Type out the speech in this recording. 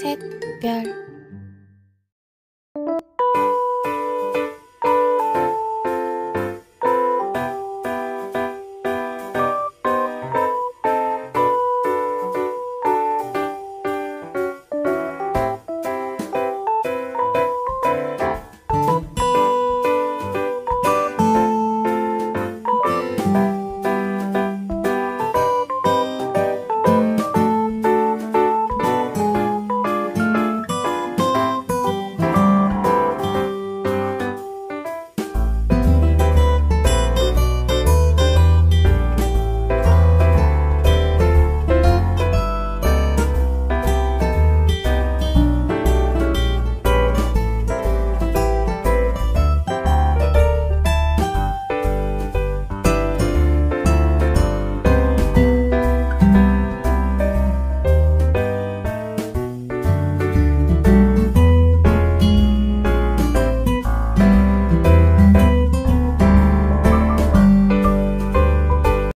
셋, 별.